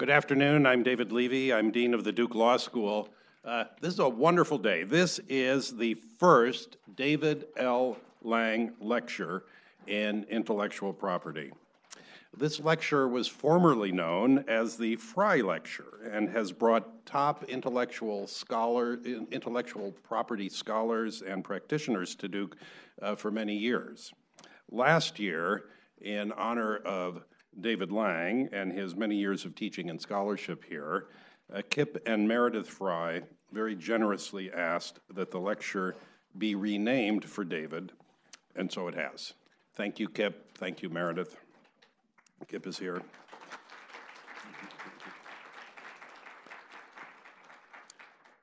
Good afternoon. I'm David Levi. I'm Dean of the Duke Law School. Uh, this is a wonderful day. This is the first David L. Lange lecture in intellectual property. This lecture was formerly known as the Frey Lecture and has brought top intellectual scholar, intellectual property scholars and practitioners to Duke uh, for many years. Last year, in honor of David Lange and his many years of teaching and scholarship here, uh, Kip and Meredith Frey very generously asked that the lecture be renamed for David, and so it has. Thank you, Kip. Thank you, Meredith. Kip is here.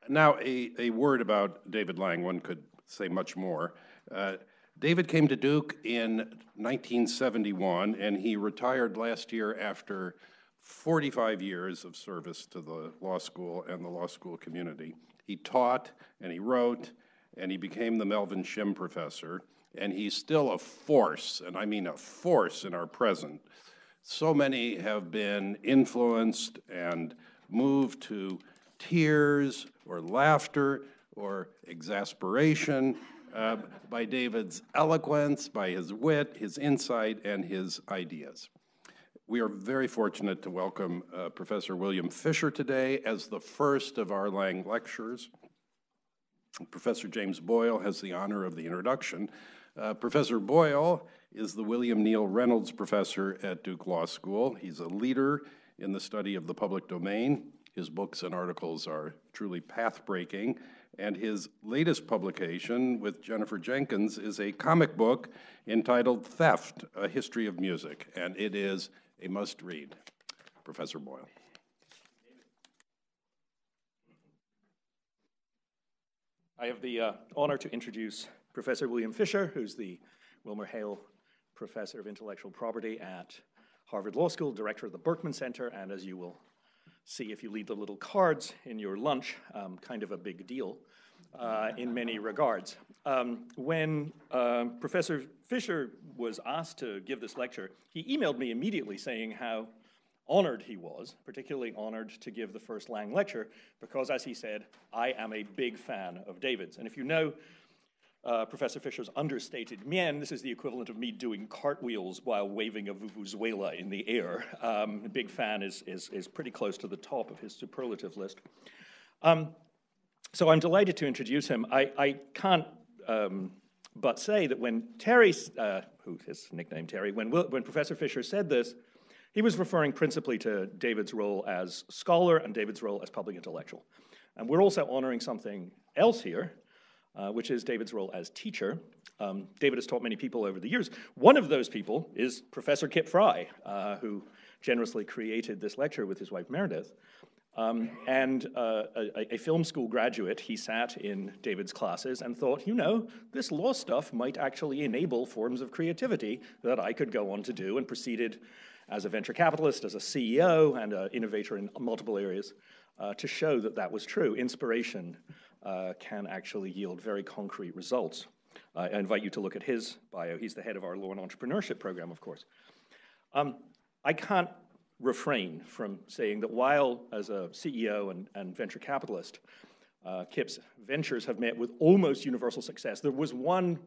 Now, a, a word about David Lange. One could say much more. Uh, David came to Duke in 1971, and he retired last year after 45 years of service to the law school and the law school community. He taught and he wrote, and he became the Melvin Shimm Professor, and he's still a force, and I mean a force in our present so many have been influenced and moved to tears or laughter or exasperation uh, by David's eloquence, by his wit, his insight, and his ideas. We are very fortunate to welcome uh, Professor William Fisher today as the first of our Lange lectures. Professor James Boyle has the honor of the introduction. Uh, Professor Boyle is the William Neal Reynolds Professor at Duke Law School. He's a leader in the study of the public domain. His books and articles are truly path breaking. And his latest publication with Jennifer Jenkins is a comic book entitled Theft A History of Music. And it is a must read. Professor Boyle. I have the uh, honor to introduce Professor William Fisher, who's the WilmerHale Professor of Intellectual Property at Harvard Law School, Director of the Berkman Center, and as you will see if you leave the little cards in your lunch, um, kind of a big deal uh, in many regards. Um, when uh, Professor Fisher was asked to give this lecture, he emailed me immediately saying how honored he was, particularly honored to give the first Lange lecture, because as he said, I am a big fan of David's. And if you know uh, Professor Fisher's understated mien, this is the equivalent of me doing cartwheels while waving a vuvuzela in the air. Um, big fan is, is, is pretty close to the top of his superlative list. Um, so I'm delighted to introduce him. I, I can't um, but say that when Terry, uh, who his nickname Terry, when, when Professor Fisher said this, he was referring principally to David's role as scholar and David's role as public intellectual. And we're also honoring something else here, uh, which is David's role as teacher. Um, David has taught many people over the years. One of those people is Professor Kip Frey, uh, who generously created this lecture with his wife Meredith. Um, and uh, a, a, film school graduate, he sat in David's classes and thought, you know, this law stuff might actually enable forms of creativity that I could go on to do, and proceeded as a venture capitalist, as a CEO, and an innovator in multiple areas uh, to show that that was true. Inspiration uh, can actually yield very concrete results. Uh, I invite you to look at his bio. He's the head of our law and entrepreneurship program, of course. Um, I can't refrain from saying that while, as a CEO and, and venture capitalist, uh, Kip's ventures have met with almost universal success, there was one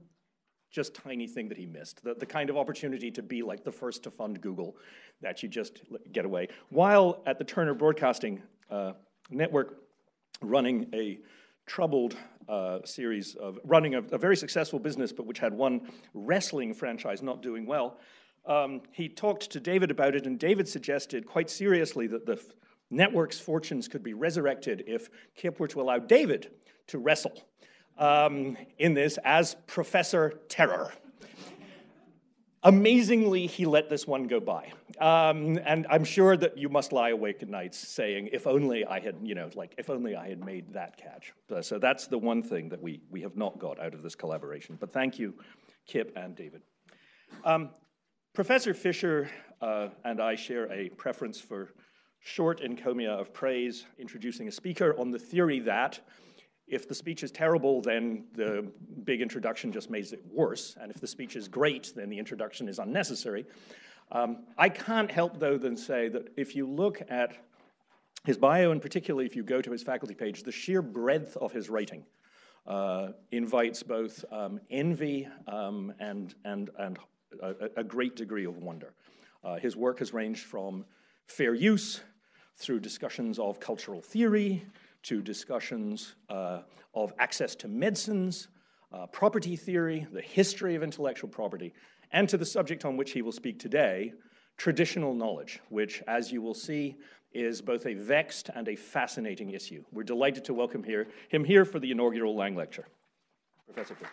just tiny thing that he missed the, the kind of opportunity to be like the first to fund Google that you just get away. While at the Turner Broadcasting uh, Network, running a troubled uh, series of running a, a, very successful business, but which had one wrestling franchise not doing well. Um, he talked to David about it, and David suggested quite seriously that the f- network's fortunes could be resurrected if Kip were to allow David to wrestle um, in this as Professor Terror. Amazingly, he let this one go by. Um, and I'm sure that you must lie awake at nights saying, if only I had, you know, like, if only I had made that catch. So that's the one thing that we, we have not got out of this collaboration. But thank you, Kip and David. Um, Professor Fisher uh, and I share a preference for short encomia of praise, introducing a speaker on the theory that if the speech is terrible, then the big introduction just makes it worse. And if the speech is great, then the introduction is unnecessary. Um, I can't help, though, than say that if you look at His bio, and particularly if you go to his faculty page, the sheer breadth of his writing uh, invites both um, envy um, and, and, and a, a, great degree of wonder. Uh, his work has ranged from fair use through discussions of cultural theory to discussions uh, of access to medicines, uh, property theory, the history of intellectual property, and to the subject on which he will speak today, traditional knowledge, which, as you will see, is both a vexed and a fascinating issue. We're delighted to welcome here, him here for the inaugural Lange Lecture. Professor Fisher.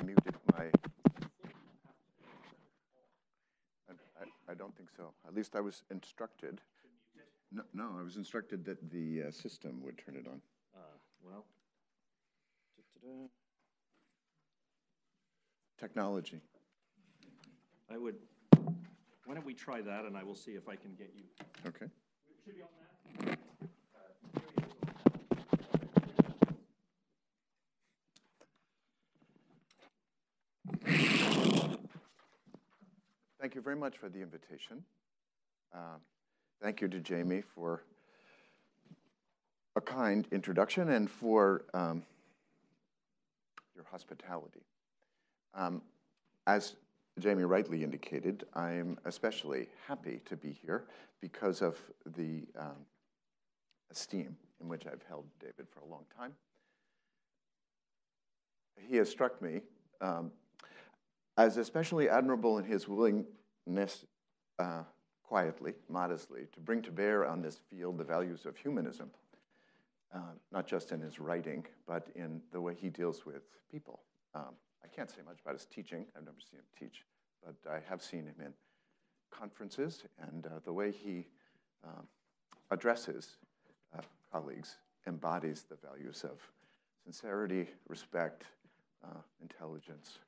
I muted my. I, I don't think so. At least I was instructed. No, no, I was instructed that the uh, system would turn it on. Uh, well, Technology. I would, why don't we try that and I will see if I can get you. Okay. Should be on that. Thank you very much for the invitation. Uh, thank you to Jamie for a kind introduction and for um, your hospitality. Um, as Jamie rightly indicated, I'm especially happy to be here because of the um, esteem in which I've held David for a long time. He has struck me um, as especially admirable in his willingness uh, quietly, modestly, to bring to bear on this field the values of humanism, uh, not just in his writing, but in the way he deals with people. Um, I can't say much about his teaching. I've never seen him teach, but I have seen him in conferences, and uh, the way he um, addresses uh, colleagues embodies the values of sincerity, respect, uh, intelligence,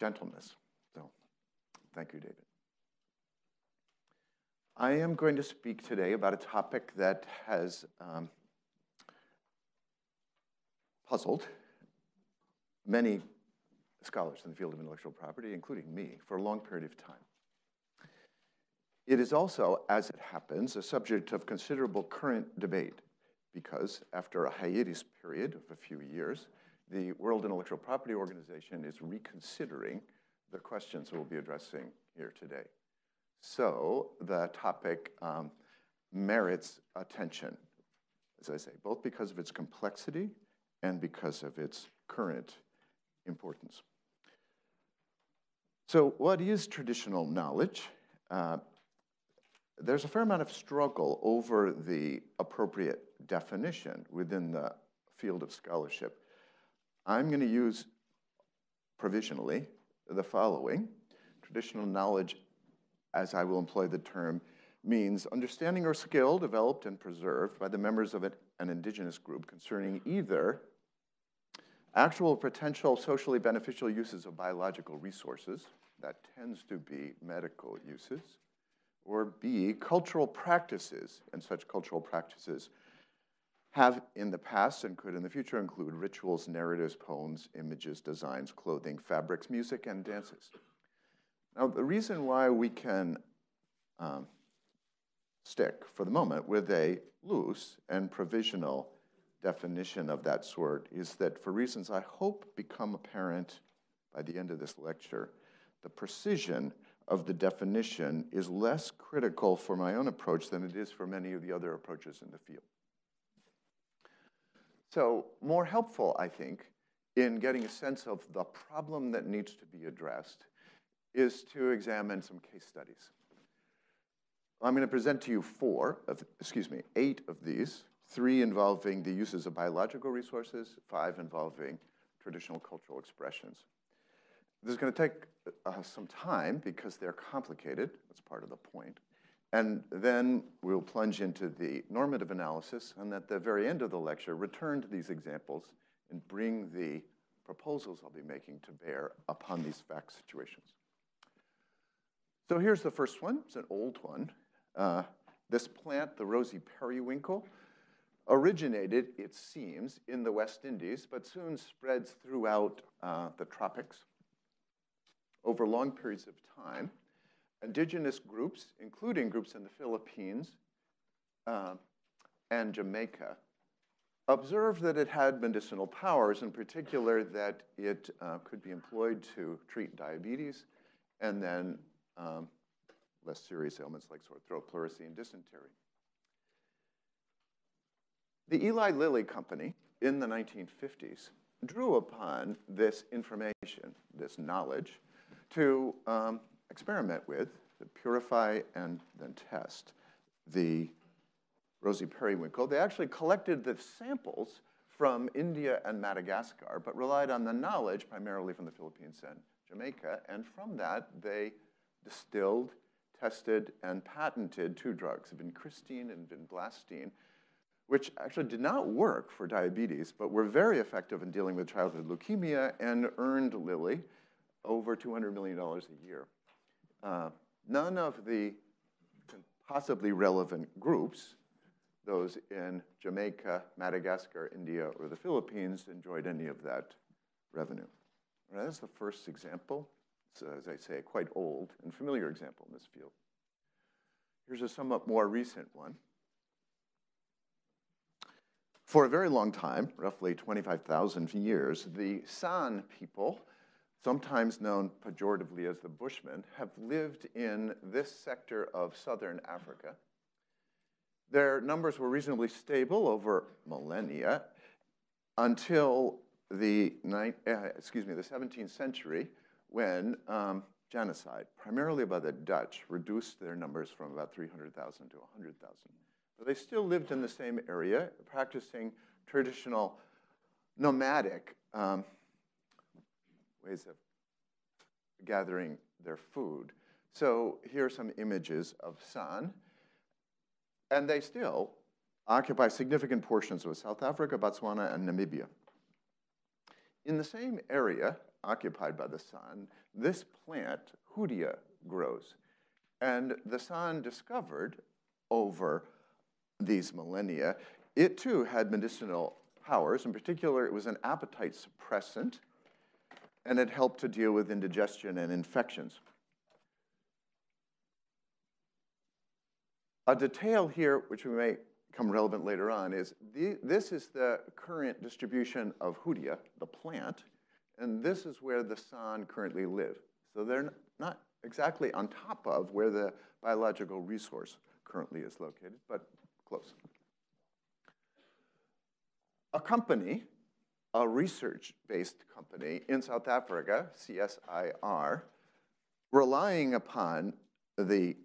gentleness. So, thank you, David. I am going to speak today about a topic that has um, puzzled many scholars in the field of intellectual property, including me, for a long period of time. It is also, as it happens, a subject of considerable current debate because after a hiatus period of a few years, the World Intellectual Property Organization is reconsidering the questions we'll be addressing here today. So the topic um, merits attention, as I say, both because of its complexity and because of its current importance. So what is traditional knowledge? Uh, there's a fair amount of struggle over the appropriate definition within the field of scholarship. I'm going to use provisionally the following. Traditional knowledge, as I will employ the term, means understanding or skill developed and preserved by the members of an indigenous group concerning either actual potential socially beneficial uses of biological resources, that tends to be medical uses, or B, cultural practices, and such cultural practices have in the past and could in the future include rituals, narratives, poems, images, designs, clothing, fabrics, music, and dances. Now, the reason why we can um, stick for the moment with a loose and provisional definition of that sort is that for reasons I hope become apparent by the end of this lecture, the precision of the definition is less critical for my own approach than it is for many of the other approaches in the field. So more helpful, I think, in getting a sense of the problem that needs to be addressed is to examine some case studies. I'm going to present to you four of, excuse me, eight of these, three involving the uses of biological resources, five involving traditional cultural expressions. This is going to take uh, some time because they're complicated. That's part of the point. And then we'll plunge into the normative analysis, and at the very end of the lecture, return to these examples and bring the proposals I'll be making to bear upon these fact situations. So here's the first one. It's an old one. Uh, this plant, the rosy periwinkle, originated, it seems, in the West Indies, but soon spreads throughout uh, the tropics over long periods of time. Indigenous groups, including groups in the Philippines uh, and Jamaica, observed that it had medicinal powers, in particular that it uh, could be employed to treat diabetes and then um, less serious ailments like sore throat, pleurisy, and dysentery. The Eli Lilly Company in the 1950s drew upon this information, this knowledge, to um, experiment with, to purify and then test the rosy periwinkle. They actually collected the samples from India and Madagascar, but relied on the knowledge primarily from the Philippines and Jamaica, and from that they distilled, tested, and patented two drugs, vincristine and vinblastine, which actually did not work for diabetes, but were very effective in dealing with childhood leukemia and earned Lilly over $200 million a year. Uh, none of the possibly relevant groups, those in Jamaica, Madagascar, India, or the Philippines, enjoyed any of that revenue. Right, that's the first example. It's, uh, as I say, quite old and familiar example in this field. Here's a somewhat more recent one. For a very long time, roughly 25,000 years, the San people, sometimes known pejoratively as the Bushmen, have lived in this sector of southern Africa. Their numbers were reasonably stable over millennia until the, uh, excuse me, the 17th century when um, genocide, primarily by the Dutch, reduced their numbers from about 300,000 to 100,000. But they still lived in the same area, practicing traditional nomadic um, ways of gathering their food. So here are some images of San. And they still occupy significant portions of South Africa, Botswana, and Namibia. In the same area occupied by the San, this plant, Hoodia, grows. And the San discovered over these millennia, it too had medicinal powers. In particular, it was an appetite suppressant, and it helped to deal with indigestion and infections. A detail here, which we may become relevant later on, is the, this is the current distribution of Hoodia, the plant, and this is where the San currently live. So they're not exactly on top of where the biological resource currently is located, but close. A company, a research-based company in South Africa, CSIR, relying upon the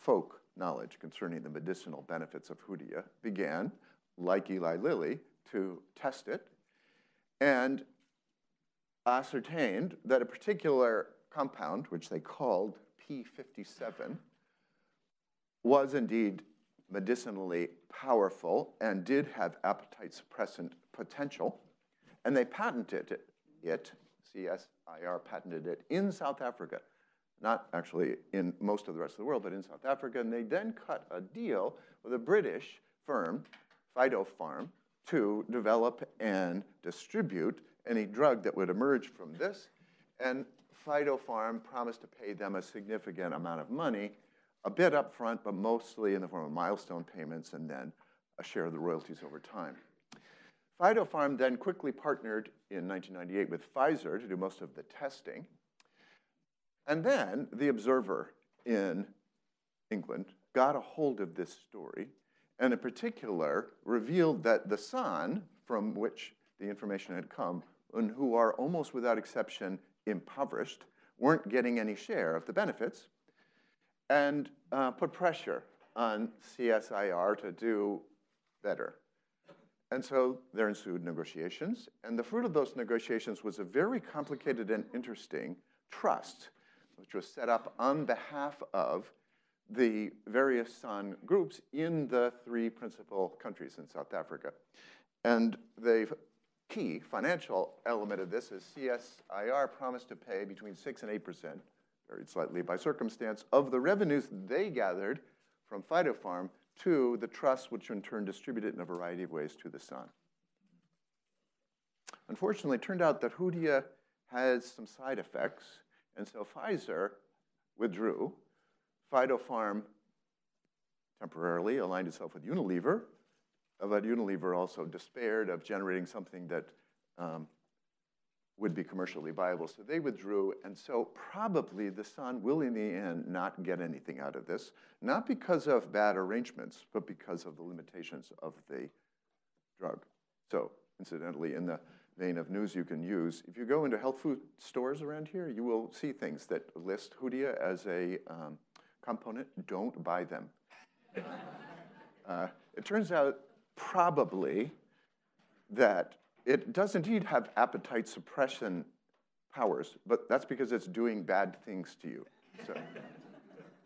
folk knowledge concerning the medicinal benefits of Hoodia, began, like Eli Lilly, to test it and ascertained that a particular compound, which they called P57, was indeed medicinally powerful and did have appetite suppressant potential. And they patented it, CSIR patented it in South Africa, not actually in most of the rest of the world, but in South Africa. And they then cut a deal with a British firm, Phytopharm, to develop and distribute any drug that would emerge from this. And Phytopharm promised to pay them a significant amount of money a bit upfront, but mostly in the form of milestone payments and then a share of the royalties over time. Phytopharm then quickly partnered in 1998 with Pfizer to do most of the testing. And then the Observer in England got a hold of this story and in particular revealed that the San from which the information had come and who are almost without exception impoverished weren't getting any share of the benefits and uh, put pressure on CSIR to do better. And so there ensued negotiations, and the fruit of those negotiations was a very complicated and interesting trust, which was set up on behalf of the various San groups in the three principal countries in South Africa. And the key financial element of this is CSIR promised to pay between 6 and 8 percent varied slightly by circumstance, of the revenues they gathered from Phytopharm to the trust, which in turn distributed in a variety of ways to the San. Unfortunately, it turned out that Hoodia has some side effects, and so Pfizer withdrew. Phytopharm temporarily aligned itself with Unilever, but Unilever also despaired of generating something that um, would be commercially viable. So they withdrew, and so probably the San will, in the end, not get anything out of this, not because of bad arrangements, but because of the limitations of the drug. So, incidentally, in the vein of news you can use, if you go into health food stores around here, you will see things that list Hoodia as a um, component. Don't buy them. uh, it turns out probably that it does indeed have appetite suppression powers, but that's because it's doing bad things to you. So.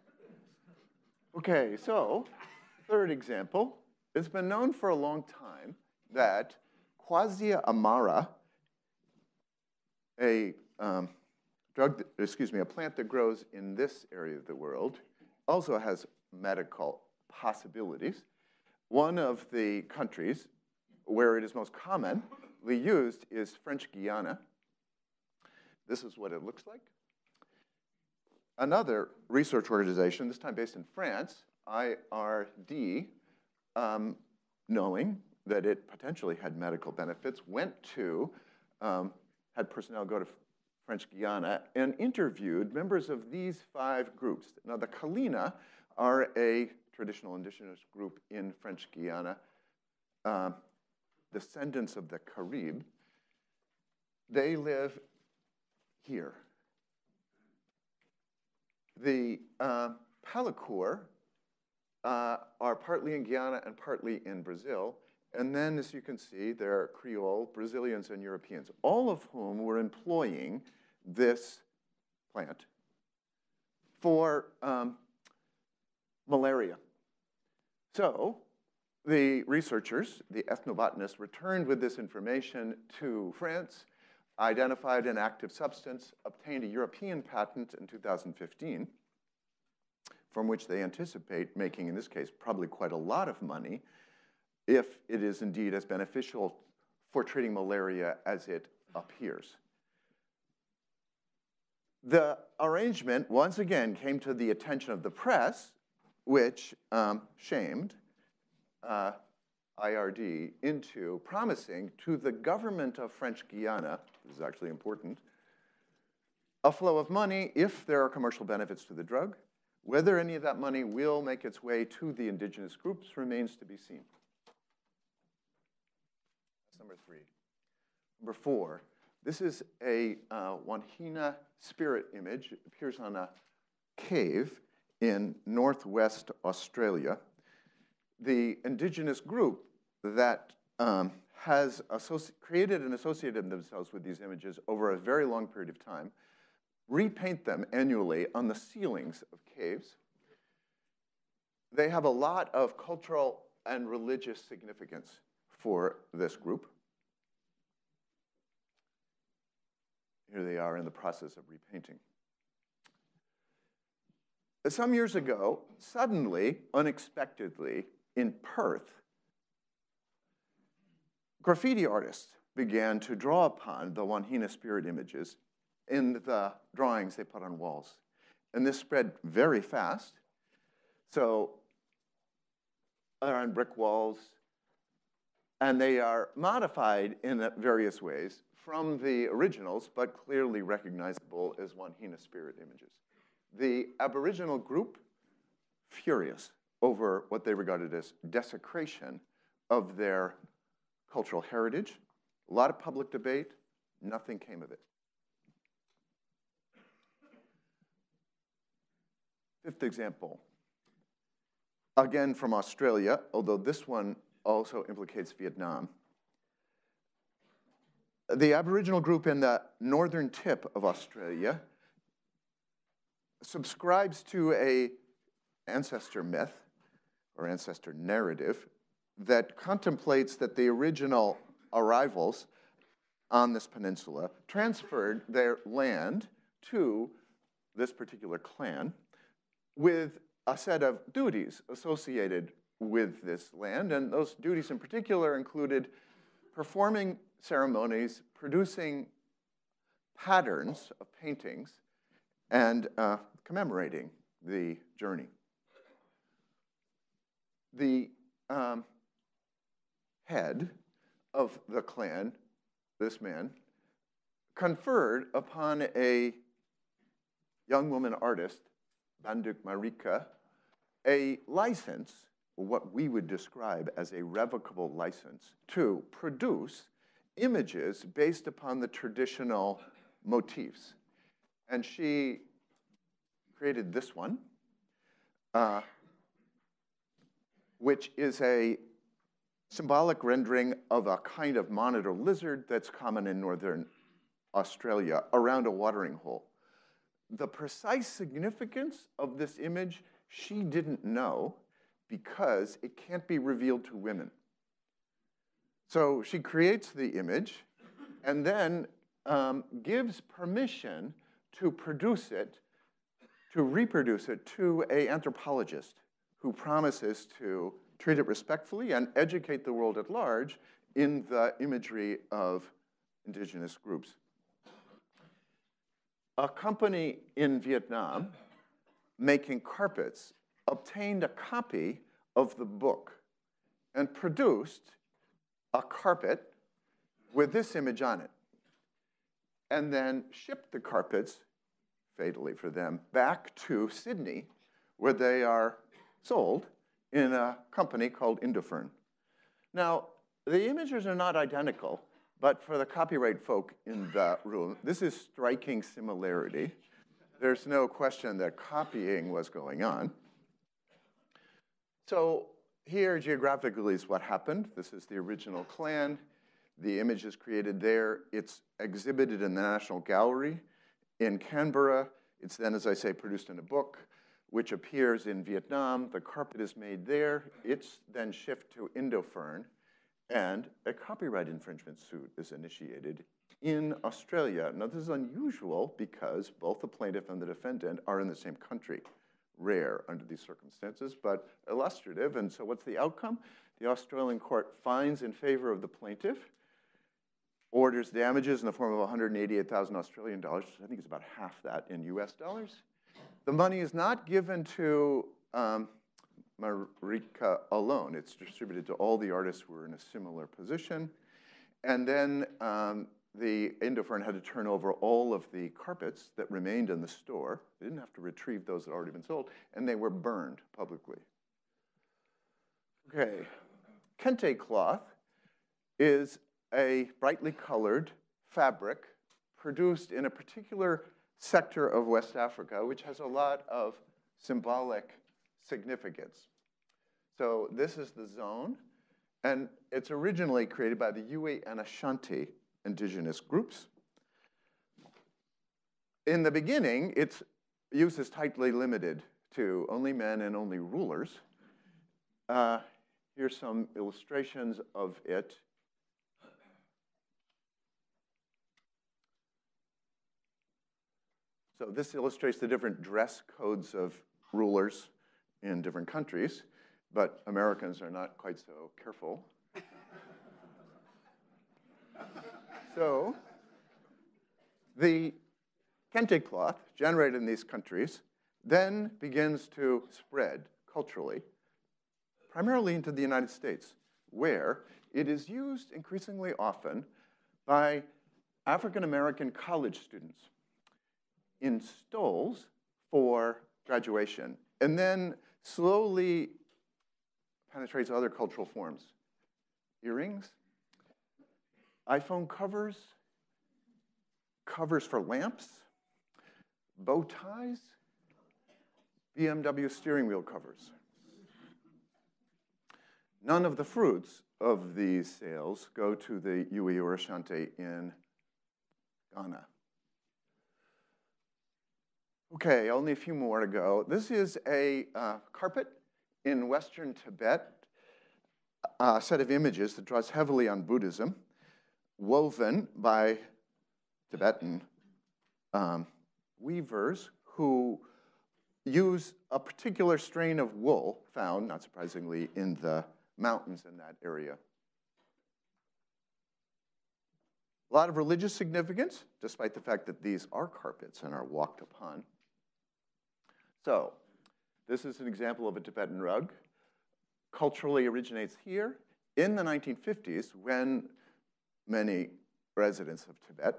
okay, so third example. It's been known for a long time that Quassia amara, a um, drug, excuse me, a plant that grows in this area of the world, also has medical possibilities. One of the countries where it is most commonly used is French Guiana. This is what it looks like. Another research organization, this time based in France, IRD, um, knowing that it potentially had medical benefits, went to, um, had personnel go to French Guiana and interviewed members of these five groups. Now, the Kalina are a traditional indigenous group in French Guiana, uh, descendants of the Carib. They live here. The uh, uh, are partly in Guyana and partly in Brazil. And then, as you can see, there are Creole, Brazilians, and Europeans, all of whom were employing this plant for um, malaria. So the researchers, the ethnobotanists, returned with this information to France, identified an active substance, obtained a European patent in 2015, from which they anticipate making, in this case, probably quite a lot of money if it is indeed as beneficial for treating malaria as it appears. The arrangement, once again, came to the attention of the press, which um, shamed uh, IRD into promising to the government of French Guiana, this is actually important, a flow of money if there are commercial benefits to the drug. Whether any of that money will make its way to the indigenous groups remains to be seen. That's number three. Number four, this is a uh, Wandjina spirit image. It appears on a cave in northwest Australia. The indigenous group that um, has created and associated themselves with these images over a very long period of time repaint them annually on the ceilings of caves. They have a lot of cultural and religious significance for this group. Here they are in the process of repainting. Some years ago, suddenly, unexpectedly, in Perth, graffiti artists began to draw upon the Wandjina spirit images in the drawings they put on walls. And this spread very fast. So they're on brick walls, and they are modified in various ways from the originals, but clearly recognizable as Wandjina spirit images. The Aboriginal group, furious over what they regarded as desecration of their cultural heritage. A lot of public debate, nothing came of it. Fifth example, again from Australia, although this one also implicates Vietnam the Aboriginal group in the northern tip of Australia subscribes to a ancestor myth or ancestor narrative that contemplates that the original arrivals on this peninsula transferred their land to this particular clan with a set of duties associated with this land, and those duties in particular included performing ceremonies, producing patterns of paintings, and uh, commemorating the journey. The um, head of the clan, this man, conferred upon a young woman artist, Banduk Marika, a license, what we would describe as a revocable license, to produce images based upon the traditional motifs. And she created this one, uh, which is a symbolic rendering of a kind of monitor lizard that's common in northern Australia around a watering hole. The precise significance of this image, she didn't know because it can't be revealed to women. So she creates the image and then um, gives permission to produce it, to reproduce it to a anthropologist who promises to treat it respectfully and educate the world at large in the imagery of indigenous groups. A company in Vietnam making carpets obtained a copy of the book and produced a carpet with this image on it, and then shipped the carpets, fatally for them, back to Sydney, where they are sold in a company called Indofurn. Now, the images are not identical, but for the copyright folk in the room, this is striking similarity. There's no question that copying was going on. So here, geographically, is what happened. This is the original clan. The image is created there. It's exhibited in the National Gallery in Canberra. It's then, as I say, produced in a book which appears in Vietnam. The carpet is made there. It's then shipped to Indofurn, and a copyright infringement suit is initiated in Australia. Now, this is unusual because both the plaintiff and the defendant are in the same country. Rare under these circumstances, but illustrative. And so, what's the outcome? The Australian court finds in favor of the plaintiff, orders damages in the form of 188,000 Australian dollars. I think it's about half that in US dollars the money is not given to um, Marika alone. It's distributed to all the artists who are in a similar position. And then um, the Indofurn had to turn over all of the carpets that remained in the store. They didn't have to retrieve those that had already been sold, and they were burned publicly. Okay, kente cloth is a brightly colored fabric produced in a particular sector of West Africa, which has a lot of symbolic significance. So this is the zone, and it's originally created by the Ewe and Ashanti indigenous groups. In the beginning, its use is tightly limited to only men and only rulers. Uh, here's some illustrations of it So this illustrates the different dress codes of rulers in different countries, but Americans are not quite so careful. so the kente cloth generated in these countries then begins to spread culturally, primarily into the United States, where it is used increasingly often by African American college students in stoles for graduation, and then slowly penetrates other cultural forms. Earrings, iPhone covers, covers for lamps, bow ties, BMW steering wheel covers. None of the fruits of these sales go to the Ewe or Ashanti in Ghana. Okay, only a few more to go. This is a uh, carpet in Western Tibet, a set of images that draws heavily on Buddhism, woven by Tibetan um, weavers who use a particular strain of wool found, not surprisingly, in the mountains in that area. A lot of religious significance, despite the fact that these are carpets and are walked upon. So, this is an example of a Tibetan rug. Culturally originates here in the 1950s when many residents of Tibet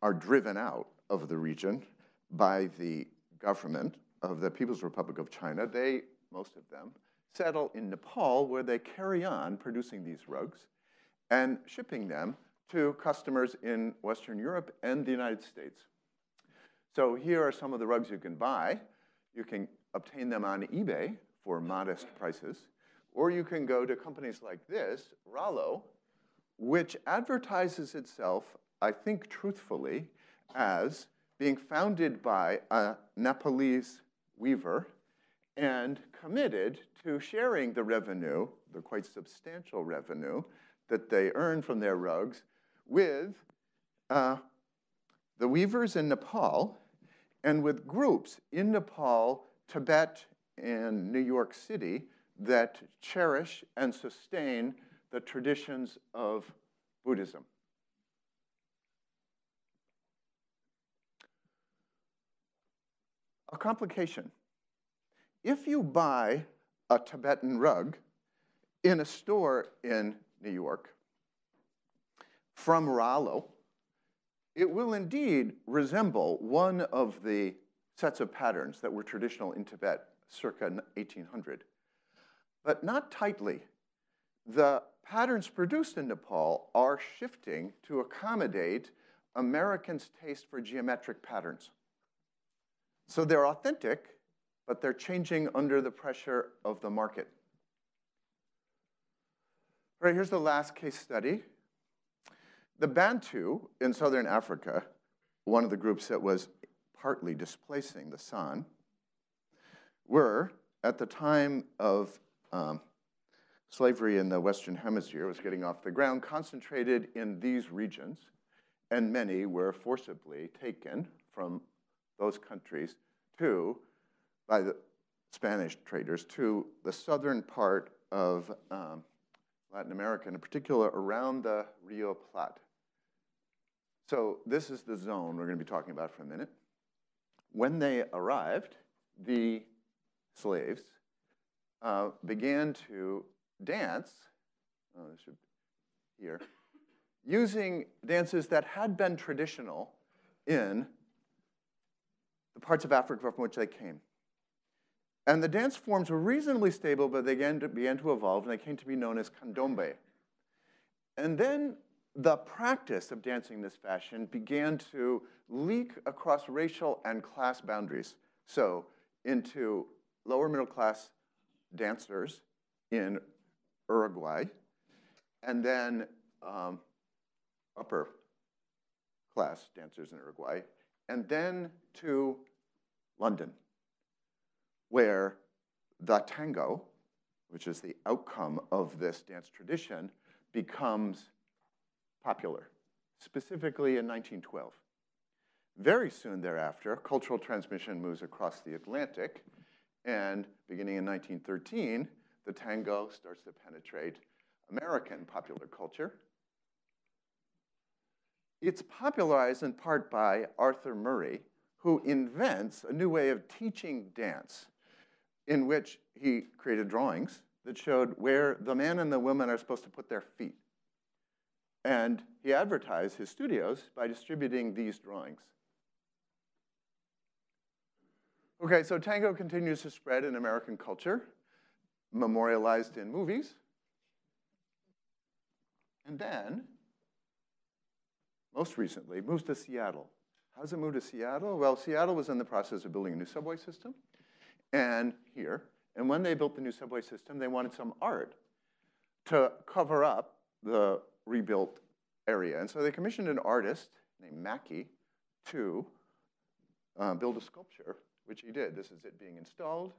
are driven out of the region by the government of the People's Republic of China. They, most of them, settle in Nepal where they carry on producing these rugs and shipping them to customers in Western Europe and the United States. So here are some of the rugs you can buy. You can obtain them on eBay for modest prices, or you can go to companies like this, Rallo, which advertises itself, I think truthfully, as being founded by a Nepalese weaver and committed to sharing the revenue, the quite substantial revenue, that they earn from their rugs with uh, the weavers in Nepal and with groups in Nepal, Tibet, and New York City that cherish and sustain the traditions of Buddhism. A complication. If you buy a Tibetan rug in a store in New York, from Rallo, it will indeed resemble one of the sets of patterns that were traditional in Tibet circa 1800, but not tightly. The patterns produced in Nepal are shifting to accommodate Americans' taste for geometric patterns. So they're authentic, but they're changing under the pressure of the market. All right, here's the last case study. The Bantu in southern Africa, one of the groups that was partly displacing the San, were, at the time of um, slavery in the Western Hemisphere was getting off the ground, concentrated in these regions, and many were forcibly taken from those countries to, by the Spanish traders, to the southern part of um, Latin America, in particular around the Rio Plata. So this is the zone we're going to be talking about for a minute. When they arrived, the slaves uh, began to dance, oh, this should here, using dances that had been traditional in the parts of Africa from which they came. And the dance forms were reasonably stable, but they began to, began to evolve, and they came to be known as candombe. And then the practice of dancing this fashion began to leak across racial and class boundaries. So, into lower middle class dancers in Uruguay, and then um, upper class dancers in Uruguay, and then to London, where the tango, which is the outcome of this dance tradition, becomes popular, specifically in 1912. Very soon thereafter, cultural transmission moves across the Atlantic, and beginning in 1913, the tango starts to penetrate American popular culture. It's popularized in part by Arthur Murray, who invents a new way of teaching dance in which he created drawings that showed where the man and the woman are supposed to put their feet. And he advertised his studios by distributing these drawings. Okay, so tango continues to spread in American culture, memorialized in movies. And then, most recently, moves to Seattle. How does it move to Seattle? Well, Seattle was in the process of building a new subway system, and here. And when they built the new subway system, they wanted some art to cover up the rebuilt area. And so they commissioned an artist named Mackie to uh, build a sculpture, which he did. This is it being installed,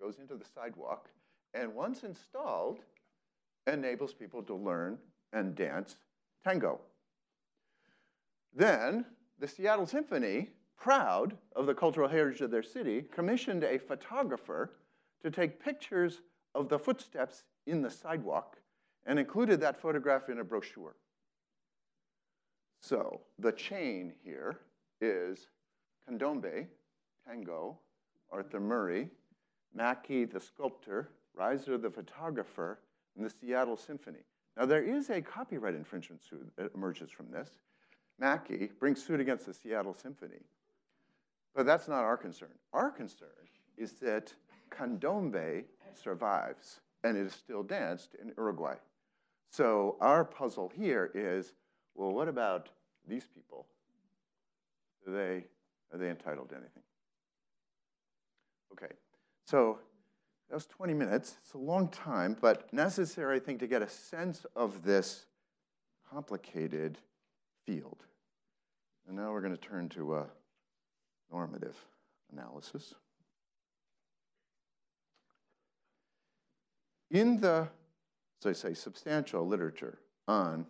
goes into the sidewalk, and once installed, enables people to learn and dance tango. Then the Seattle Symphony proud of the cultural heritage of their city, commissioned a photographer to take pictures of the footsteps in the sidewalk and included that photograph in a brochure. So the chain here is Candombe, Tango, Arthur Murray, Mackie the sculptor, Rieser the photographer, and the Seattle Symphony. Now there is a copyright infringement suit that emerges from this. Mackie brings suit against the Seattle Symphony. But that's not our concern. Our concern is that candombe survives and it is still danced in Uruguay. So our puzzle here is, well, what about these people? Are they, are they entitled to anything? Okay, so that was 20 minutes. It's a long time, but necessary, I think, to get a sense of this complicated field. And now we're going to turn to a normative analysis. In the, as I say, substantial literature on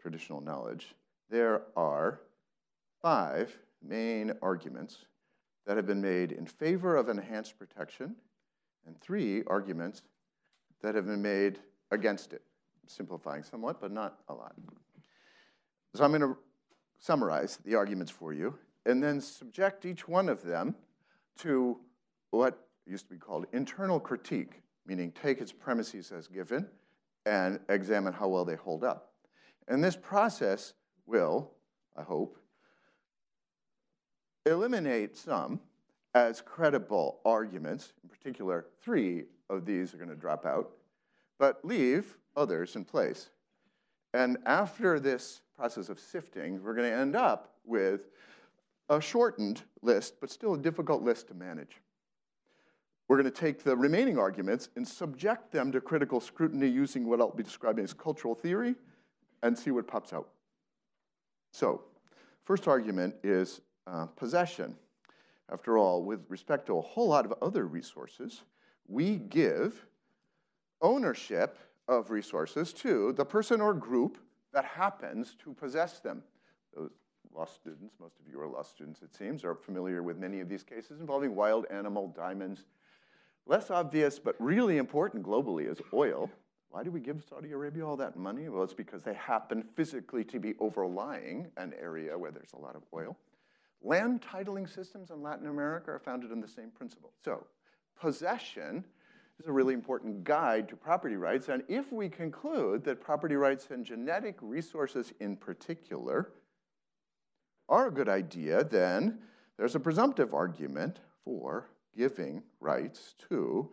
traditional knowledge, there are five main arguments that have been made in favor of enhanced protection and three arguments that have been made against it. simplifying somewhat, but not a lot. So I'm going to summarize the arguments for you and then subject each one of them to what used to be called internal critique, meaning take its premises as given and examine how well they hold up. And this process will, I hope, eliminate some as credible arguments. In particular, three of these are going to drop out, but leave others in place. And after this process of sifting, we're going to end up with a shortened list, but still a difficult list to manage. We're going to take the remaining arguments and subject them to critical scrutiny using what I'll be describing as cultural theory and see what pops out. So, first argument is uh, possession. After all, with respect to a whole lot of other resources, we give ownership of resources to the person or group that happens to possess them. Those law students, most of you are law students, it seems, are familiar with many of these cases involving wild animal diamonds. Less obvious, but really important globally, is oil. Why do we give Saudi Arabia all that money? Well, it's because they happen physically to be overlying an area where there's a lot of oil. Land titling systems in Latin America are founded on the same principle. So, possession is a really important guide to property rights. And if we conclude that property rights and genetic resources in particular are a good idea, then there's a presumptive argument for giving rights to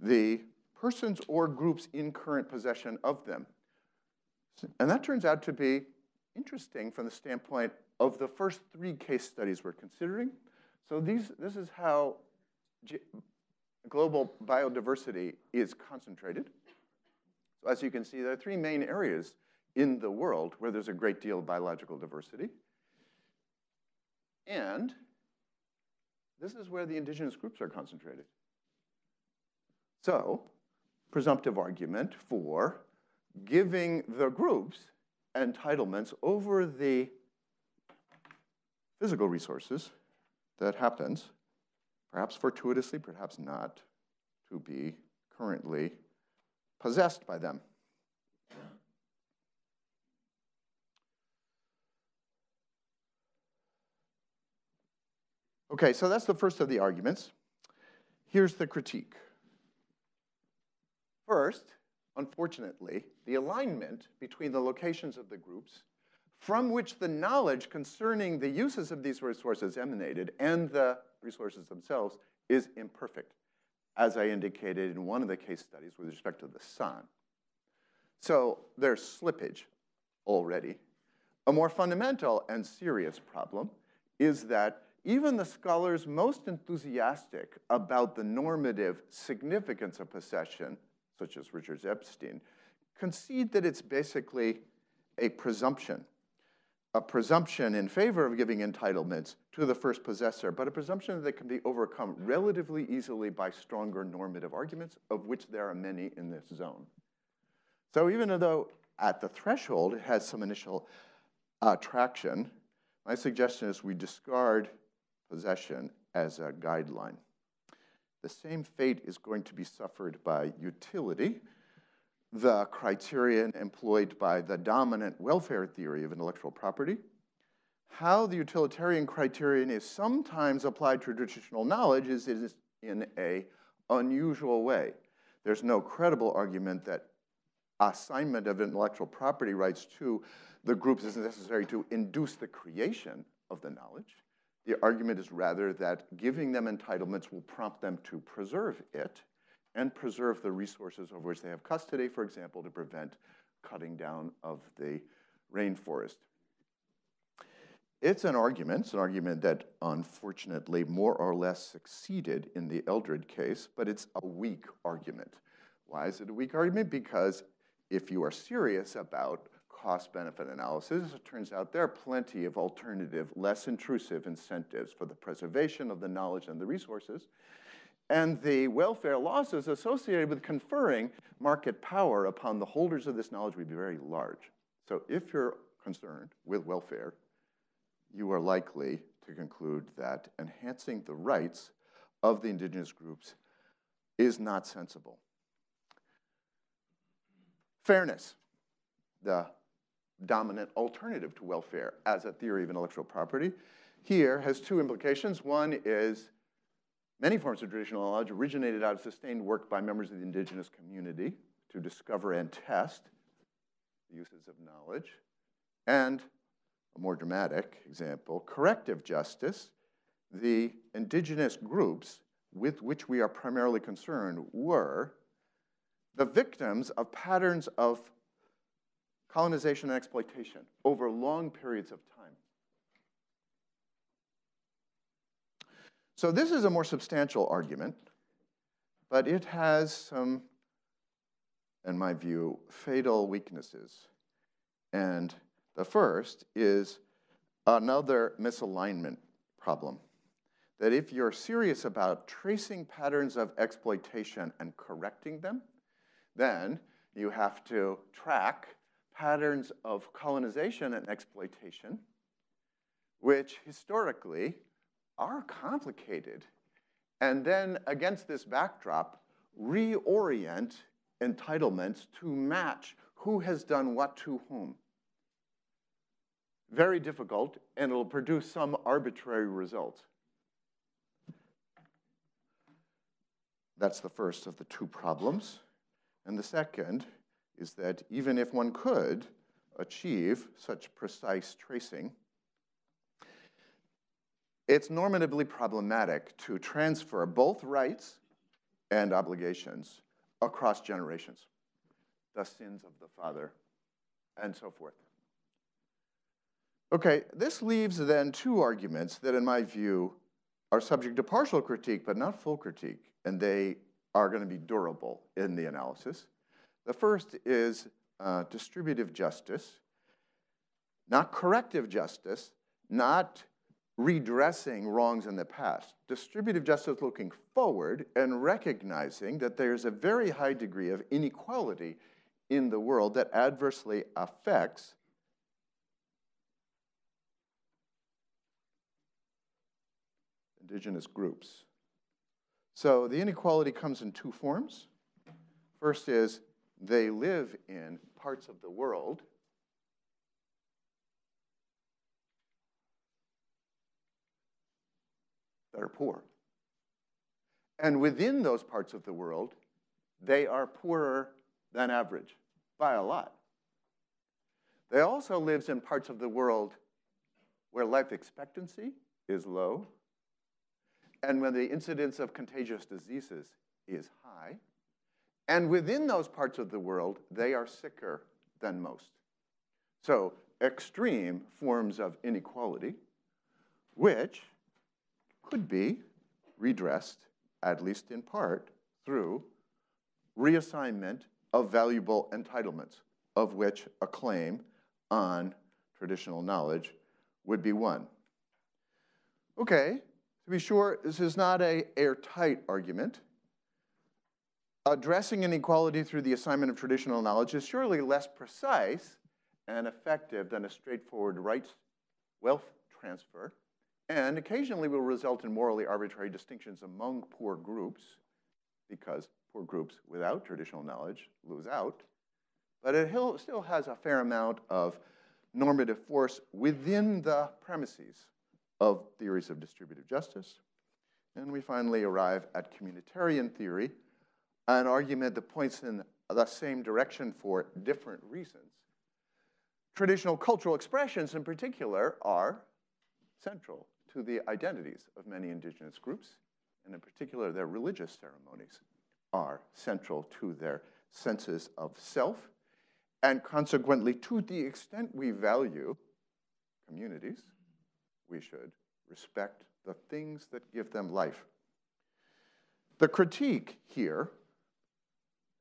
the persons or groups in current possession of them. And that turns out to be interesting from the standpoint of the first three case studies we're considering. So these, this is how global biodiversity is concentrated. So as you can see, there are three main areas in the world where there's a great deal of biological diversity. And this is where the indigenous groups are concentrated. So, presumptive argument for giving the groups entitlements over the physical resources that happens, perhaps fortuitously, perhaps not, to be currently possessed by them. Okay, so that's the first of the arguments. Here's the critique. First, unfortunately, the alignment between the locations of the groups from which the knowledge concerning the uses of these resources emanated and the resources themselves is imperfect, as I indicated in one of the case studies with respect to the San. So there's slippage already. A more fundamental and serious problem is that even the scholars most enthusiastic about the normative significance of possession, such as Richard Epstein, concede that it's basically a presumption a presumption in favor of giving entitlements to the first possessor, but a presumption that can be overcome relatively easily by stronger normative arguments, of which there are many in this zone. So even though at the threshold it has some initial uh, attraction, my suggestion is we discard possession as a guideline. The same fate is going to be suffered by utility, the criterion employed by the dominant welfare theory of intellectual property. How the utilitarian criterion is sometimes applied to traditional knowledge is, is in a unusual way. There's no credible argument that assignment of intellectual property rights to the groups is necessary to induce the creation of the knowledge. The argument is rather that giving them entitlements will prompt them to preserve it and preserve the resources over which they have custody, for example, to prevent cutting down of the rainforest. It's an argument, it's an argument that unfortunately more or less succeeded in the Eldred case, but it's a weak argument. Why is it a weak argument? Because if you are serious about cost benefit analysis, it turns out there are plenty of alternative, less intrusive incentives for the preservation of the knowledge and the resources. And the welfare losses associated with conferring market power upon the holders of this knowledge would be very large. So if you're concerned with welfare, you are likely to conclude that enhancing the rights of the indigenous groups is not sensible. Fairness, the dominant alternative to welfare as a theory of intellectual property, here has two implications. One is many forms of traditional knowledge originated out of sustained work by members of the indigenous community to discover and test the uses of knowledge. And a more dramatic example, corrective justice, the indigenous groups with which we are primarily concerned were the victims of patterns of colonization and exploitation over long periods of time. So this is a more substantial argument, but it has some, in my view, fatal weaknesses. And the first is another misalignment problem. That if you're serious about tracing patterns of exploitation and correcting them, then you have to track patterns of colonization and exploitation, which historically are complicated. And then against this backdrop, reorient entitlements to match who has done what to whom very difficult, and it'll produce some arbitrary result. That's the first of the two problems. And the second is that even if one could achieve such precise tracing, it's normatively problematic to transfer both rights and obligations across generations, the sins of the father, and so forth. Okay, this leaves then two arguments that, in my view, are subject to partial critique, but not full critique, and they are going to be durable in the analysis. The first is uh, distributive justice, not corrective justice, not redressing wrongs in the past. Distributive justice looking forward and recognizing that there's a very high degree of inequality in the world that adversely affects indigenous groups. So the inequality comes in two forms. First is they live in parts of the world that are poor. And within those parts of the world, they are poorer than average by a lot. They also live in parts of the world where life expectancy is low and when the incidence of contagious diseases is high. And within those parts of the world, they are sicker than most. So, extreme forms of inequality, which could be redressed, at least in part, through reassignment of valuable entitlements, of which a claim on traditional knowledge would be one. Okay, to be sure, this is not a airtight argument. Addressing inequality through the assignment of traditional knowledge is surely less precise and effective than a straightforward rights wealth transfer and occasionally will result in morally arbitrary distinctions among poor groups, because poor groups without traditional knowledge lose out. But it still has a fair amount of normative force within the premises of theories of distributive justice. And we finally arrive at communitarian theory, an argument that points in the same direction for different reasons. Traditional cultural expressions, in particular, are central to the identities of many indigenous groups, and in particular, their religious ceremonies are central to their senses of self, and consequently, to the extent we value communities, we should respect the things that give them life. The critique here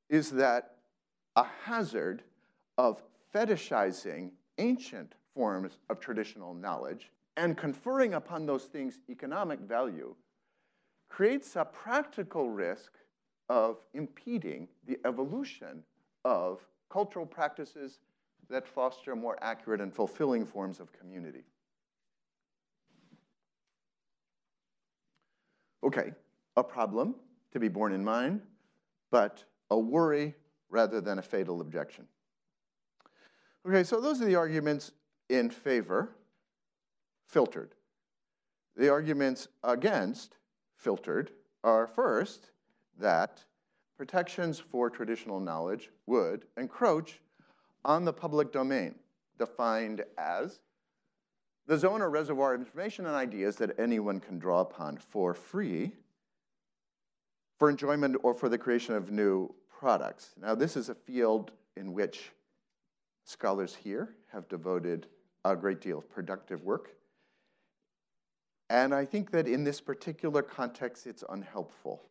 is that a hazard of fetishizing ancient forms of traditional knowledge and conferring upon those things economic value creates a practical risk of impeding the evolution of cultural practices that foster more accurate and fulfilling forms of community. Okay, a problem to be borne in mind, but a worry rather than a fatal objection. Okay, so those are the arguments in favor, filtered. The arguments against, filtered, are first, that protections for traditional knowledge would encroach on the public domain, defined as the zone or reservoir of information and ideas that anyone can draw upon for free for enjoyment or for the creation of new products. Now, this is a field in which scholars here have devoted a great deal of productive work. And I think that in this particular context, it's unhelpful.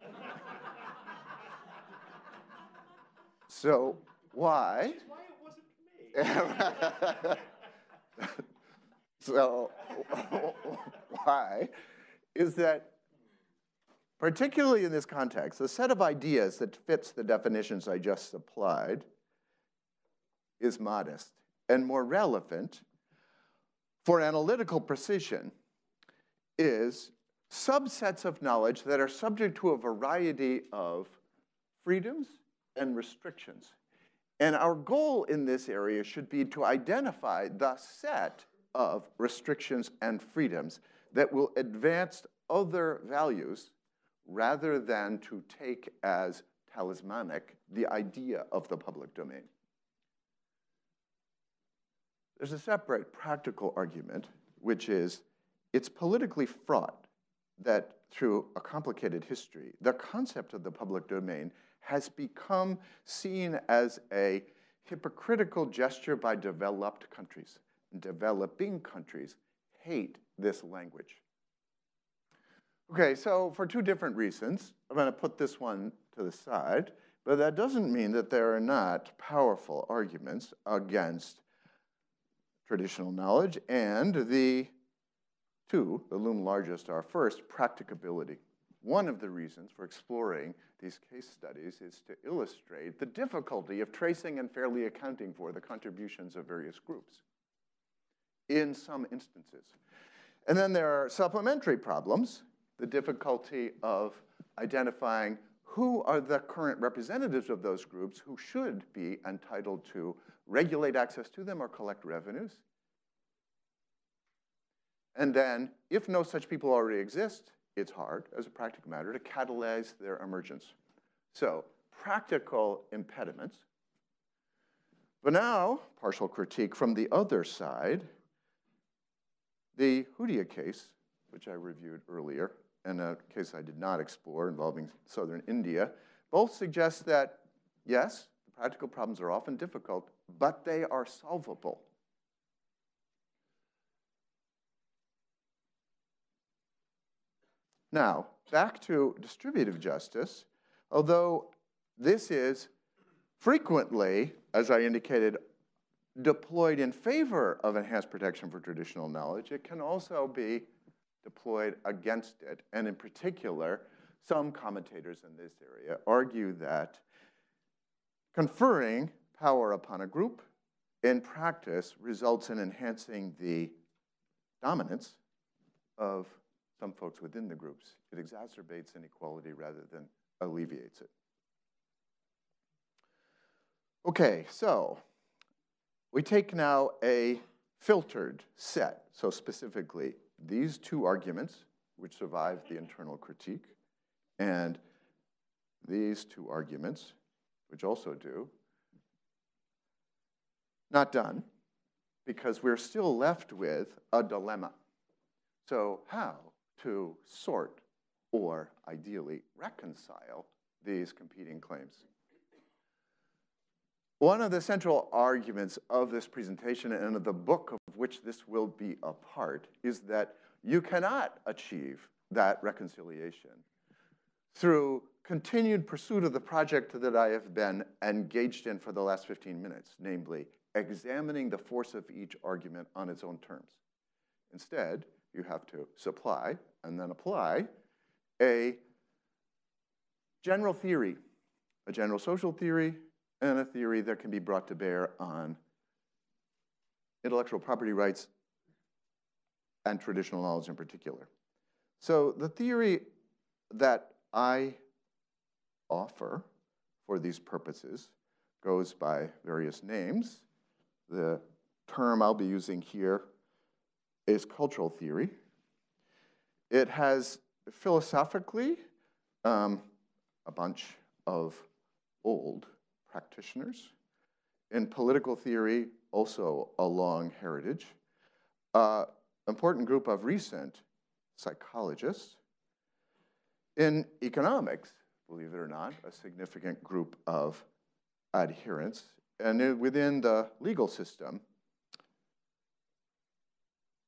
so, why? so, why is that particularly in this context, the set of ideas that fits the definitions I just supplied is modest and more relevant for analytical precision is subsets of knowledge that are subject to a variety of freedoms and restrictions. And our goal in this area should be to identify the set of restrictions and freedoms that will advance other values rather than to take as talismanic the idea of the public domain. There's a separate practical argument, which is it's politically fraught that through a complicated history, the concept of the public domain has become seen as a hypocritical gesture by developed countries. Developing countries hate this language. Okay, so for two different reasons, I'm going to put this one to the side, but that doesn't mean that there are not powerful arguments against traditional knowledge, and the two, the loom largest, are first, practicability. One of the reasons for exploring these case studies is to illustrate the difficulty of tracing and fairly accounting for the contributions of various groups in some instances. And then there are supplementary problems the difficulty of identifying who are the current representatives of those groups who should be entitled to regulate access to them or collect revenues. And then, if no such people already exist, it's hard, as a practical matter, to catalyze their emergence. So, practical impediments. But now, partial critique from the other side, the Hoodia case, which I reviewed earlier, and a case I did not explore involving southern India, both suggest that, yes, the practical problems are often difficult, but they are solvable. Now, back to distributive justice, although this is frequently, as I indicated, deployed in favor of enhanced protection for traditional knowledge, it can also be deployed against it. And in particular, some commentators in this area argue that conferring power upon a group in practice results in enhancing the dominance of some folks within the groups. It exacerbates inequality rather than alleviates it. Okay, so we take now a filtered set. So specifically, these two arguments, which survive the internal critique, and these two arguments, which also do, not done, because we're still left with a dilemma. So how to sort or ideally reconcile these competing claims? One of the central arguments of this presentation and of the book of which this will be a part is that you cannot achieve that reconciliation through continued pursuit of the project that I have been engaged in for the last 15 minutes, namely examining the force of each argument on its own terms. Instead, you have to supply and then apply a general theory, a general social theory, and a theory that can be brought to bear on intellectual property rights and traditional knowledge in particular. So the theory that I offer for these purposes goes by various names. The term I'll be using here is cultural theory. It has philosophically um, a bunch of old practitioners. In political theory, also a long heritage. Uh, important group of recent psychologists. In economics, believe it or not, a significant group of adherents. And within the legal system,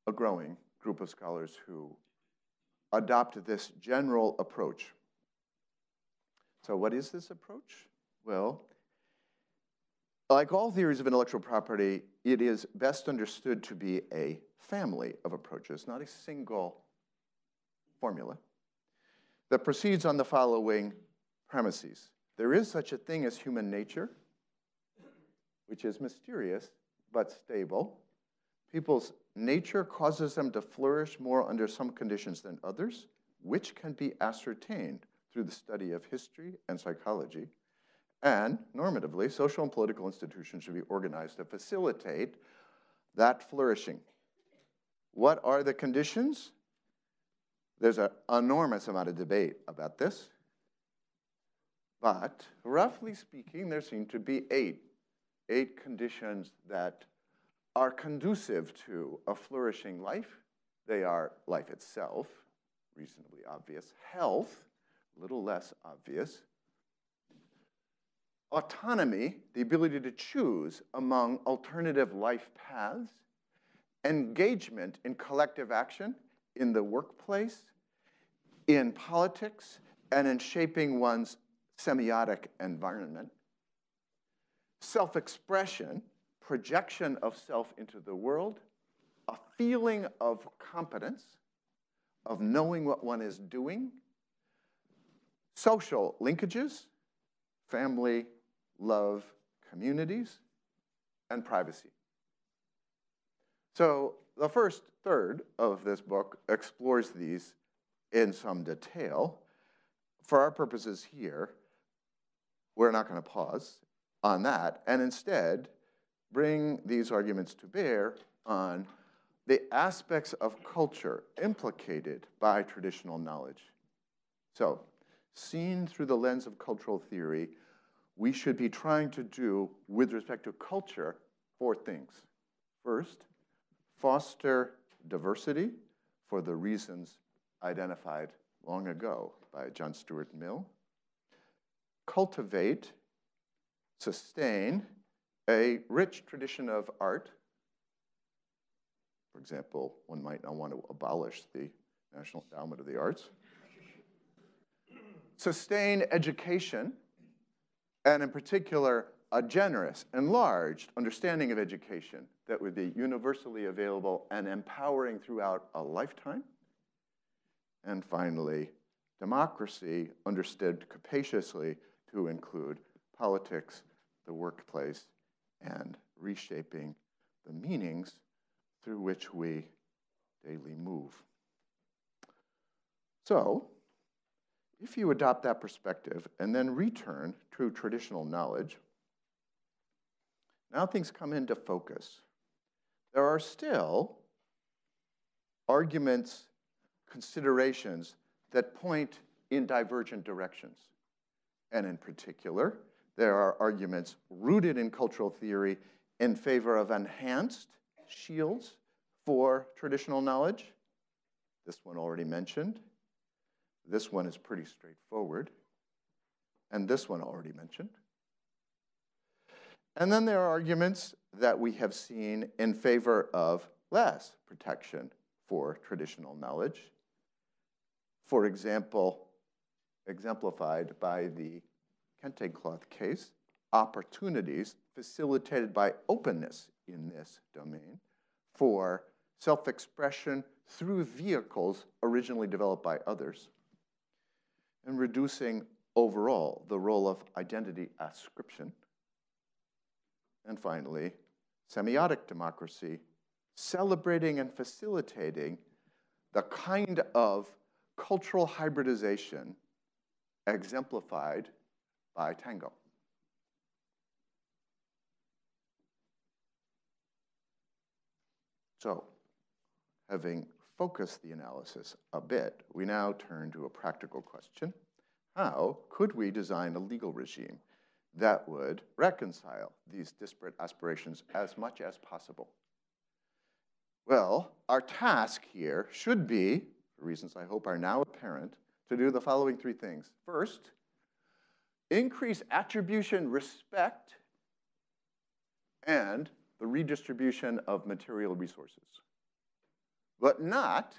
a growing group of scholars who adopt this general approach. So what is this approach? Well, like all theories of intellectual property, it is best understood to be a family of approaches, not a single formula, that proceeds on the following premises. There is such a thing as human nature, which is mysterious but stable. People's nature causes them to flourish more under some conditions than others, which can be ascertained through the study of history and psychology. And normatively, social and political institutions should be organized to facilitate that flourishing. What are the conditions? There's an enormous amount of debate about this. But roughly speaking, there seem to be eight, eight conditions that are conducive to a flourishing life. They are life itself, reasonably obvious, health, a little less obvious, autonomy, the ability to choose among alternative life paths, engagement in collective action in the workplace, in politics, and in shaping one's semiotic environment, self expression, projection of self into the world, a feeling of competence, of knowing what one is doing, social linkages, family, love, communities, and privacy. So the first third of this book explores these in some detail. For our purposes here, we're not going to pause on that, and instead bring these arguments to bear on the aspects of culture implicated by traditional knowledge. So, seen through the lens of cultural theory, we should be trying to do, with respect to culture, four things. First, foster diversity for the reasons identified long ago by John Stuart Mill. Cultivate, sustain, a rich tradition of art. For example, one might not want to abolish the National Endowment of the Arts. Sustain education, and in particular, a generous, enlarged understanding of education that would be universally available and empowering throughout a lifetime. And finally, democracy understood capaciously to include politics, the workplace, and reshaping the meanings through which we daily move. So, if you adopt that perspective and then return to traditional knowledge, now things come into focus. There are still arguments, considerations that point in divergent directions. And in particular, there are arguments rooted in cultural theory in favor of enhanced shields for traditional knowledge. This one already mentioned. This one is pretty straightforward. And this one already mentioned. And then there are arguments that we have seen in favor of less protection for traditional knowledge. For example, exemplified by the kente cloth case, opportunities facilitated by openness in this domain for self-expression through vehicles originally developed by others, and reducing overall the role of identity ascription. And finally, semiotic democracy, celebrating and facilitating the kind of cultural hybridization exemplified by Tango. So, having focused the analysis a bit, we now turn to a practical question. How could we design a legal regime that would reconcile these disparate aspirations as much as possible? Well, our task here should be, for reasons I hope are now apparent, to do the following three things. First, increase attribution respect and the redistribution of material resources, but not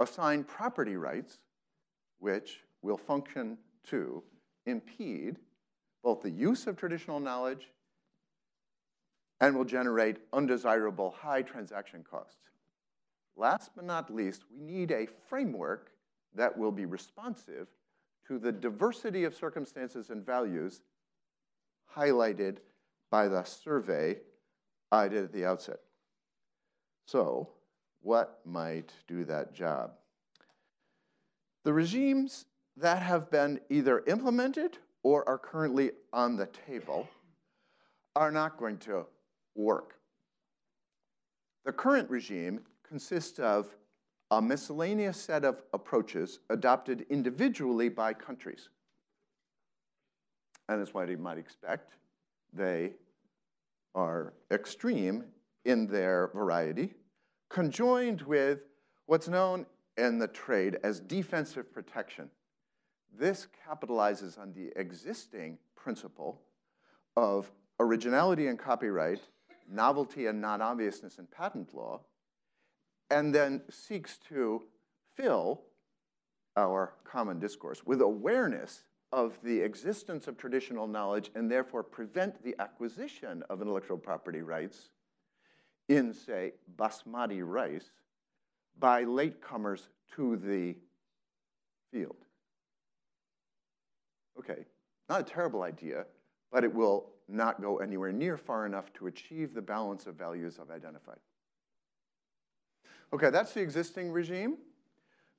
assign property rights which will function to impede both the use of traditional knowledge and will generate undesirable high transaction costs. Last but not least, we need a framework that will be responsive to the diversity of circumstances and values highlighted by the survey I did at the outset. So, what might do that job? The regimes that have been either implemented or are currently on the table are not going to work. The current regime consists of a miscellaneous set of approaches adopted individually by countries. And as you might expect, they are extreme in their variety, conjoined with what's known in the trade as defensive protection. This capitalizes on the existing principle of originality and copyright, novelty and non-obviousness in patent law, and then seeks to fill our common discourse with awareness of the existence of traditional knowledge and therefore prevent the acquisition of intellectual property rights in, say, basmati rice by latecomers to the field. Okay, not a terrible idea, but it will not go anywhere near far enough to achieve the balance of values I've identified. Okay, that's the existing regime.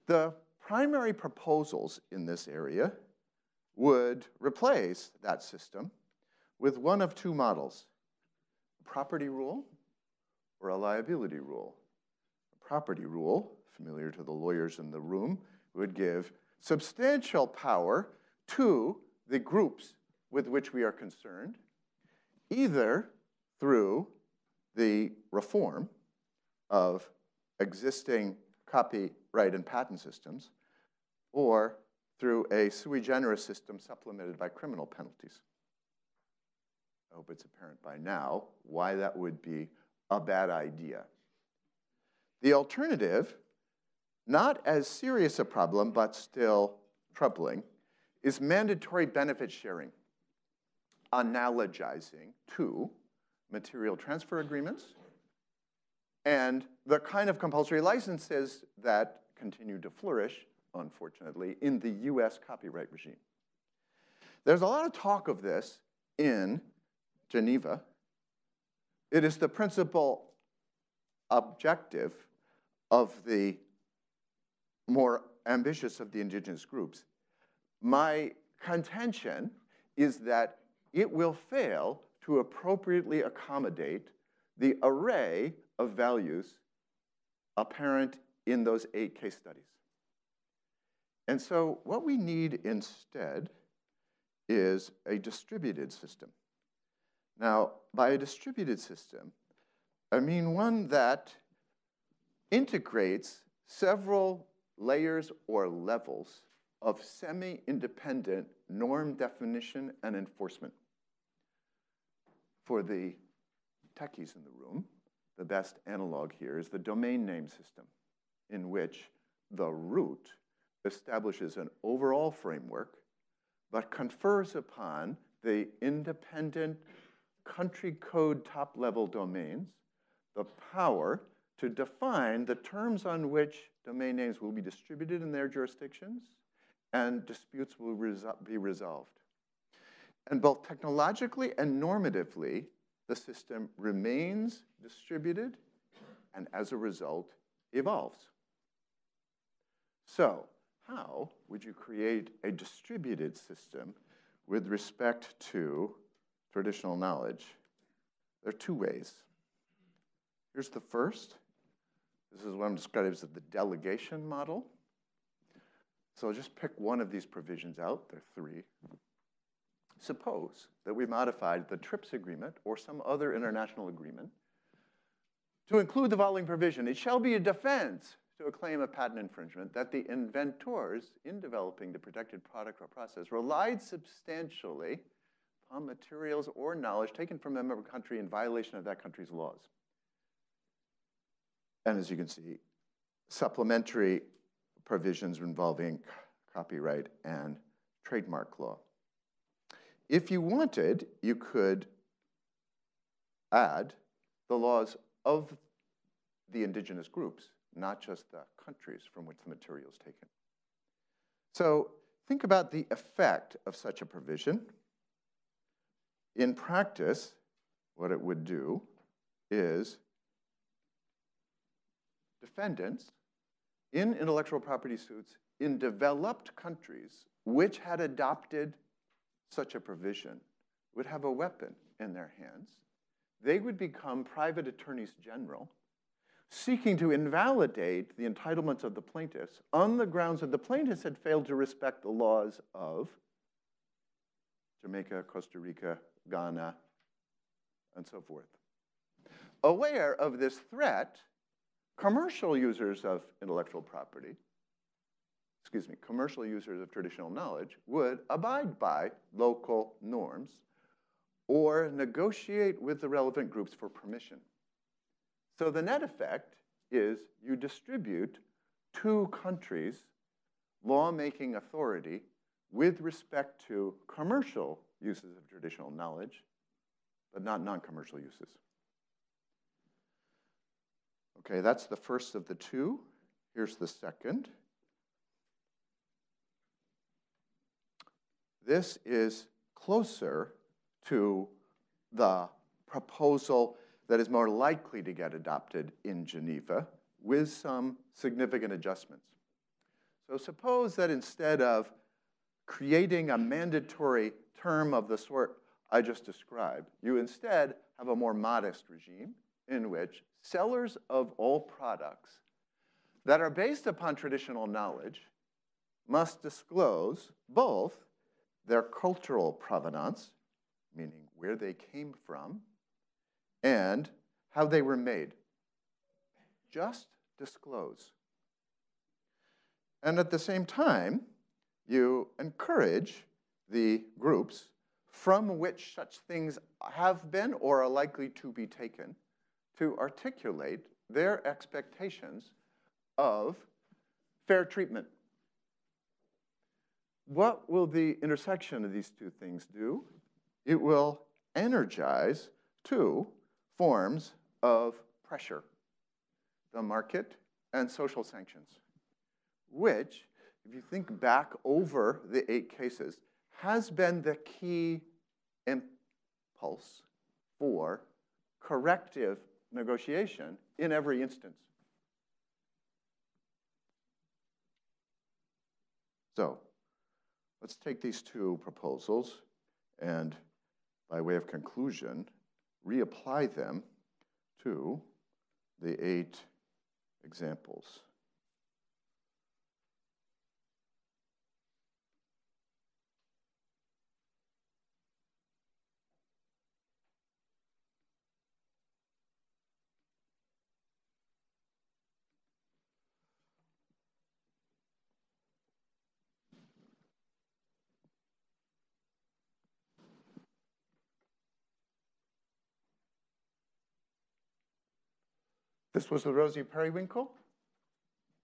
The primary proposals in this area would replace that system with one of two models, property rule or a liability rule. A property rule, familiar to the lawyers in the room, would give substantial power to the groups with which we are concerned, either through the reform of existing copyright and patent systems, or through a sui generis system supplemented by criminal penalties. I hope it's apparent by now why that would be a bad idea. The alternative, not as serious a problem, but still troubling, is mandatory benefit sharing, analogizing to material transfer agreements and the kind of compulsory licenses that continue to flourish, unfortunately, in the US copyright regime. There's a lot of talk of this in Geneva. It is the principal objective of the more ambitious of the indigenous groups. My contention is that it will fail to appropriately accommodate the array of values apparent in those eight case studies. And so what we need instead is a distributed system. Now, by a distributed system, I mean one that integrates several layers or levels of semi-independent norm definition and enforcement. For the techies in the room, the best analog here is the domain name system, in which the root establishes an overall framework, but confers upon the independent country code top level domains the power to define the terms on which domain names will be distributed in their jurisdictions and disputes will be resolved. And both technologically and normatively, the system remains distributed and as a result evolves. So how would you create a distributed system with respect to traditional knowledge? There are two ways. Here's the first. This is what I'm describing as the delegation model. So I'll just pick one of these provisions out. There are three. Suppose that we modified the TRIPS agreement or some other international agreement to include the following provision. It shall be a defense to a claim of patent infringement that the inventors in developing the protected product or process relied substantially on materials or knowledge taken from a member country in violation of that country's laws. And as you can see, supplementary provisions involving copyright and trademark law. If you wanted, you could add the laws of the indigenous groups, not just the countries from which the material is taken. So think about the effect of such a provision. In practice, what it would do is defendants in intellectual property suits in developed countries which had adopted such a provision would have a weapon in their hands. They would become private attorneys general seeking to invalidate the entitlements of the plaintiffs on the grounds that the plaintiffs had failed to respect the laws of Jamaica, Costa Rica, Ghana, and so forth. Aware of this threat, commercial users of intellectual property, excuse me, commercial users of traditional knowledge would abide by local norms or negotiate with the relevant groups for permission. So the net effect is you distribute two countries' lawmaking authority with respect to commercial uses of traditional knowledge, but not non-commercial uses. Okay, that's the first of the two. Here's the second. This is closer to the proposal that is more likely to get adopted in Geneva with some significant adjustments. So suppose that instead of creating a mandatory term of the sort I just described, you instead have a more modest regime in which sellers of all products that are based upon traditional knowledge must disclose both their cultural provenance, meaning where they came from, and how they were made. Just disclose. And at the same time, you encourage the groups from which such things have been or are likely to be taken to articulate their expectations of fair treatment. What will the intersection of these two things do? It will energize two forms of pressure, the market and social sanctions, which, if you think back over the eight cases, has been the key impulse for corrective negotiation in every instance. So let's take these two proposals and, by way of conclusion, reapply them to the eight examples. This was the rosy periwinkle.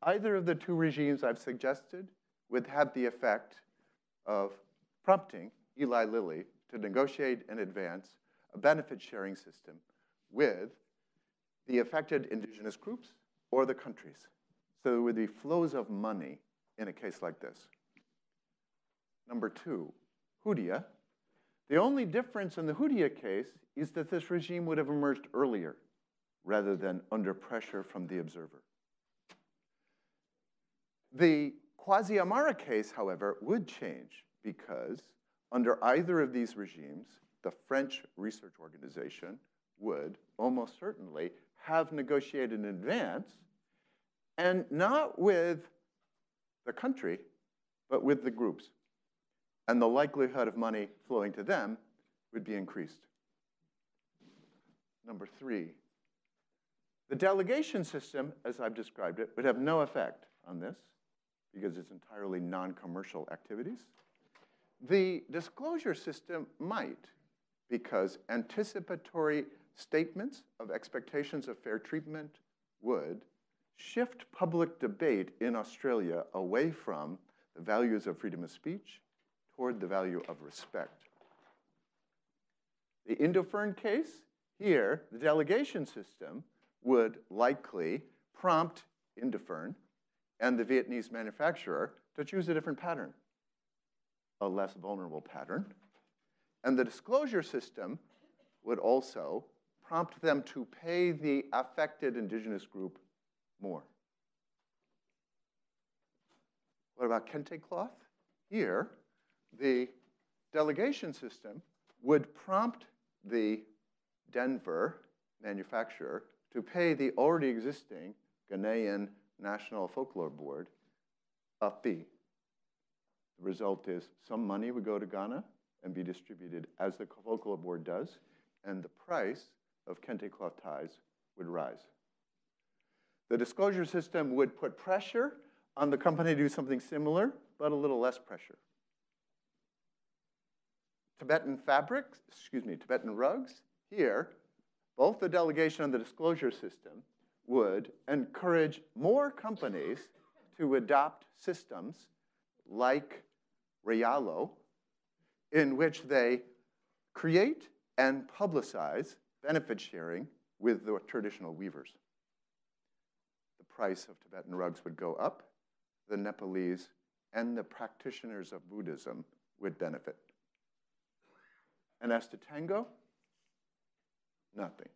Either of the two regimes I've suggested would have the effect of prompting Eli Lilly to negotiate in advance a benefit sharing system with the affected indigenous groups or the countries. So there would be flows of money in a case like this. Number two, Hoodia. The only difference in the Hoodia case is that this regime would have emerged earlier rather than under pressure from the observer. The Quassia amara case, however, would change because under either of these regimes, the French research organization would almost certainly have negotiated in advance and not with the country, but with the groups. And the likelihood of money flowing to them would be increased. Number three, the delegation system, as I've described it, would have no effect on this because it's entirely non-commercial activities. The disclosure system might because anticipatory statements of expectations of fair treatment would shift public debate in Australia away from the values of freedom of speech toward the value of respect. The Indofurn case, here, the delegation system would likely prompt Indofurn and the Vietnamese manufacturer to choose a different pattern, a less vulnerable pattern. And the disclosure system would also prompt them to pay the affected indigenous group more. What about kente cloth? Here, the delegation system would prompt the Denver manufacturer to pay the already existing Ghanaian National Folklore Board a fee. The result is some money would go to Ghana and be distributed as the Folklore Board does, and the price of kente cloth ties would rise. The disclosure system would put pressure on the company to do something similar, but a little less pressure. Tibetan fabrics, excuse me, Tibetan rugs, here, both the delegation and the disclosure system would encourage more companies to adopt systems like Rayalo, in which they create and publicize benefit sharing with the traditional weavers. The price of Tibetan rugs would go up, the Nepalese and the practitioners of Buddhism would benefit. And as to tango, nothing.